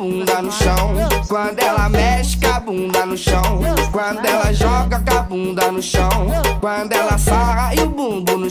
bunda no chão. Quando ela mexe com a bunda no chão. Quando ela joga com a bunda no chão. Quando ela sarra e o bumbum no chão